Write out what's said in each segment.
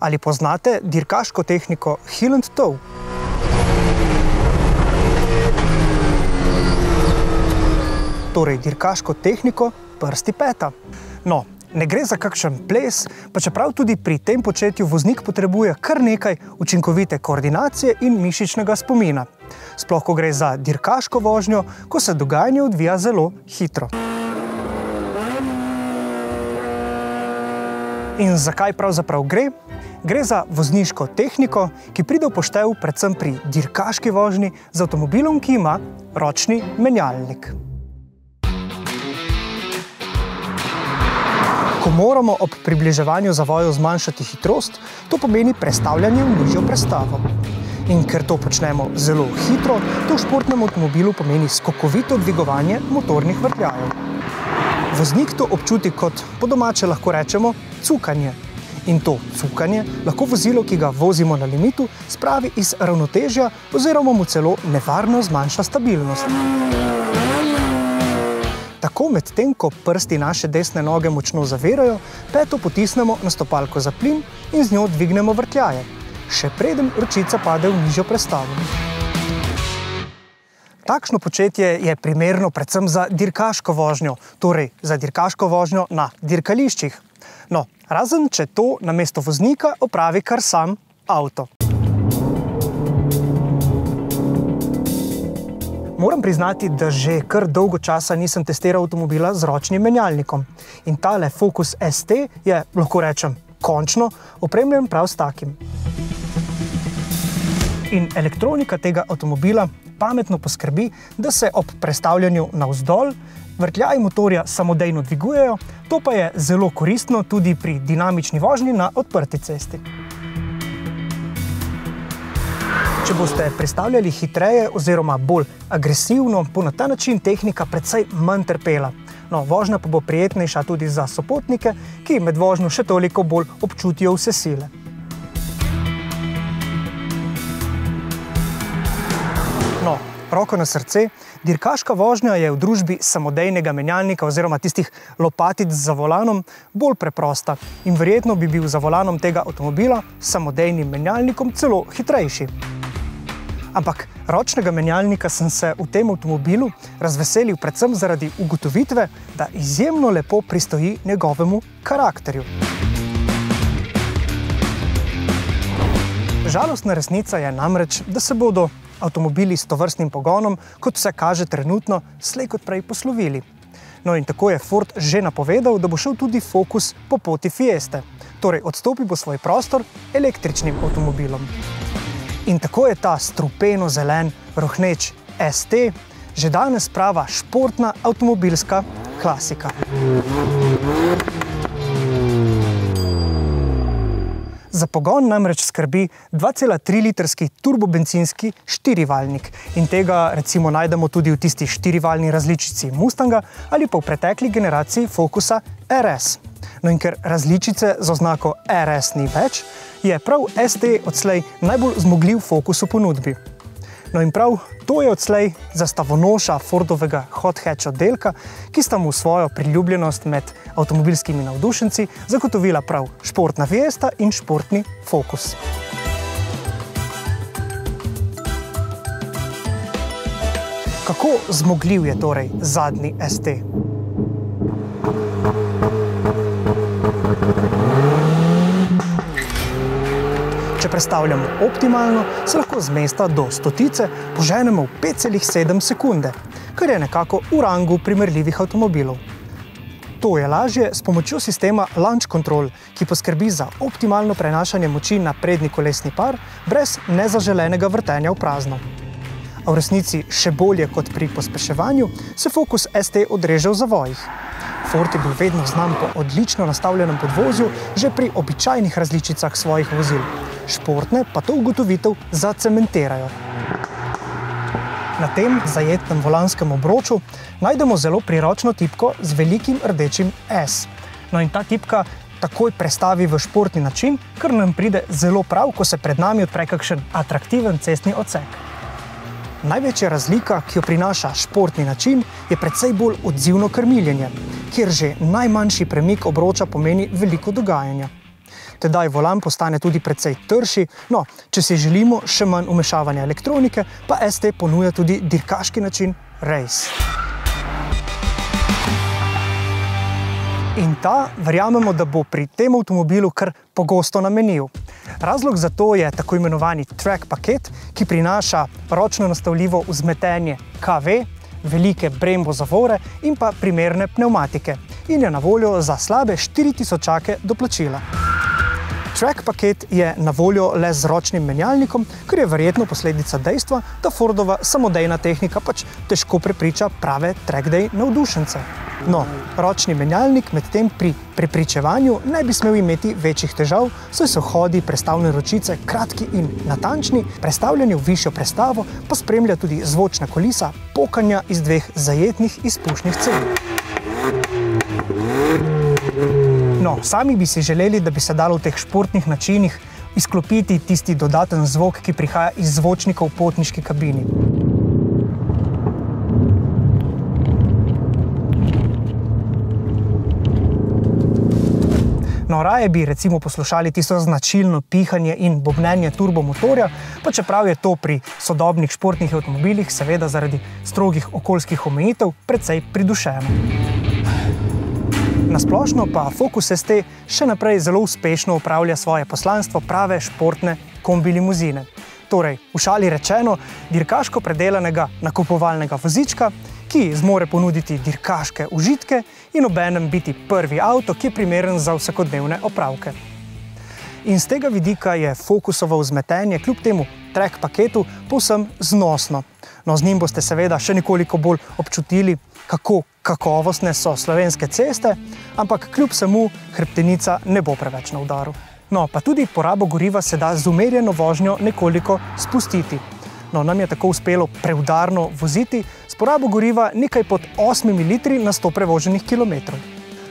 Ali poznate dirkaško tehniko Hill and Toe? Torej, dirkaško tehniko prsti peta. No, ne gre za kakšen ples, pa čeprav tudi pri tem početju voznik potrebuje kar nekaj učinkovite koordinacije in mišičnega spomina. Sploh, ko gre za dirkaško vožnjo, ko se dogajanje odvija zelo hitro. In zakaj pravzaprav gre? Gre za vozniško tehniko, ki pride v poštev predvsem pri dirkaški vožnji z avtomobilom, ki ima ročni menjalnik. Ko moramo ob približevanju zavoju zmanjšati hitrost, to pomeni prestavljanje v nižjo prestavo. In ker to počnemo zelo hitro, to v športnem avtomobilu pomeni skokovito dvigovanje motornih vrtljajev. Voznik to občuti kot, po domače lahko rečemo, cukanje. In to cukanje lahko vozilo, ki ga vozimo na limitu, spravi iz ravnotežja oziroma mu celo nevarno zmanjša stabilnost. Tako medtem, ko prsti naše desne noge močno zavirajo, peto potisnemo na stopalko za plin in z njo dvignemo vrtljaje, še preden ročica pade v nižjo prestavo. Takšno početje je primerno predvsem za dirkaško vožnjo, torej za dirkaško vožnjo na dirkališčih. No, razen če to namesto voznika opravi kar sam avto. Moram priznati, da že kar dolgo časa nisem testiral avtomobila z ročnim menjalnikom. In tale Focus ST je, lahko rečem, končno opremljen prav s takim. In elektronika tega avtomobila pametno poskrbi, da se ob prestavljanju navzdol vrtljaji motorja samodejno dvigujejo, to pa je zelo koristno tudi pri dinamični vožnji na odprti cesti. Če boste prestavljali hitreje oziroma bolj agresivno, bo na ta način tehnika precej manj trpela. No, vožnja pa bo prijetnejša tudi za sopotnike, ki med vožnjo še toliko bolj občutijo vse sile. Roko na srce, dirkaška vožnja je v družbi samodejnega menjalnika oziroma tistih lopatic za volanom bolj preprosta in verjetno bi bil za volanom tega avtomobila samodejnim menjalnikom celo hitrejši. Ampak ročnega menjalnika sem se v tem avtomobilu razveselil predvsem zaradi ugotovitve, da izjemno lepo pristoji njegovemu karakterju. Žalostna resnica je namreč, da se bodo avtomobili s tovrstnim pogonom, kot vse kaže trenutno, slej kot prej poslovili. No in tako je Ford že napovedal, da bo šel tudi fokus po poti Fieste, torej odstopi bo svoj prostor električnim avtomobilom. In tako je ta strupeno zelen, rohneč ST že danes prava športna avtomobilska klasika. Za pogon namreč skrbi 2,3-litrski turbobencinski štirivaljnik in tega recimo najdemo tudi v tisti štirivaljni različici Mustanga ali pa v pretekli generaciji Focusa RS. No in ker različice z oznako RS ni več, je prav ST odslej najbolj zmogljiv fokus v ponudbi. No in prav to je odslej zastavonoša Fordovega hot hatch oddelka, ki sta mu svojo priljubljenost med avtomobilskimi navdušenci zagotovila prav športna Fiesta in športni Focus. Kako zmogljiv je torej zadnji ST? Če predstavljamo optimalno, se lahko z mesta do stotice poženemo v 5,7 sekunde, kar je nekako v rangu primerljivih avtomobilov. To je lažje s pomočjo sistema Launch Control, ki poskrbi za optimalno prenašanje moči na prednji kolesni par brez nezaželenega vrtenja v prazno. A v resnici še bolje kot pri pospeševanju se Focus ST odreže v zavojih. Ford je bil vedno znan po odlično nastavljenem podvozju že pri običajnih različicah svojih vozil. Športne pa to ugotovitev zacementirajo. Na tem zajetnem volanskem obroču najdemo zelo priročno tipko z velikim rdečim S. No in ta tipka takoj prestavi v športni način, kar nam pride zelo prav, ko se pred nami odpre kakšen atraktiven cestni odsek. Največja razlika, ki jo prinaša športni način, je predvsej bolj odzivno krmiljenje, kjer že najmanjši premik obroča pomeni veliko dogajanja. tedaj volan postane tudi precej trši. No, če si želimo še manj umešavanja elektronike, pa ST ponuja tudi dirkaški način race. In ta, verjamemo, da bo pri tem avtomobilu kar pogosto namenil. Razlog za to je tako imenovani track paket, ki prinaša ročno nastavljivo vzmetenje KV, velike brembo zavore in pa primerne pneumatike in je na voljo za slabe 4000 doplačila. Track paket je na voljo le z ročnim menjalnikom, kar je verjetno posledica dejstva, da Fordova samodejna tehnika pač težko prepriča prave track day navdušence. No, ročni menjalnik medtem pri prepričevanju ne bi smel imeti večjih težav, saj so hodi prestavne ročice kratki in natančni, prestavljanje v višjo prestavo pa spremlja tudi zvočna kolisa pokanja iz dveh zajetnih izpušnih celic. No, sami bi si želeli, da bi se dalo v teh športnih načinih izklopiti tisti dodaten zvok, ki prihaja iz zvočnika v potniški kabini. No, raje bi recimo poslušali tisto značilno pihanje in bobnenje turbomotorja, pa čeprav je to pri sodobnih športnih avtomobilih, seveda zaradi strogih okoljskih omejitev, precej pridušeno. Nasplošno pa Focus ST še naprej zelo uspešno upravlja svoje poslanstvo prave športne kombi limuzine. Torej, v šali rečeno, dirkaško predelanega nakupovalnega vozička, ki zmore ponuditi dirkaške užitke in obenem biti prvi avto, ki je primeren za vsakodnevne opravke. In z tega vidika je Focusovo vzmetenje kljub temu trek paketu povsem znosno. No, z njim boste seveda še nekoliko bolj občutili, kako kakovostne so slovenske ceste, ampak kljub samo hrbtenica ne bo preveč na udaru. No, pa tudi porabo goriva se da z umerjeno vožnjo nekoliko spustiti. No, nam je tako uspelo preudarno voziti s porabo goriva nekaj pod 8 litri na 100 prevoženih kilometrov.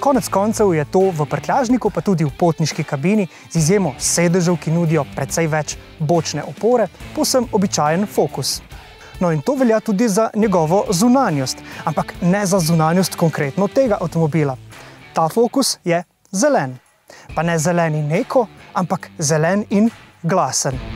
Konec koncev je to v prtljažniku, pa tudi v potniški kabini, z izjemo sedežev, ki nudijo precej več bočne opore, posem običajen fokus. No, in to velja tudi za njegovo zunanjost, ampak ne za zunanjost konkretno tega avtomobila. Ta fokus je zelen. Pa ne zelen in neko, ampak zelen in glasen.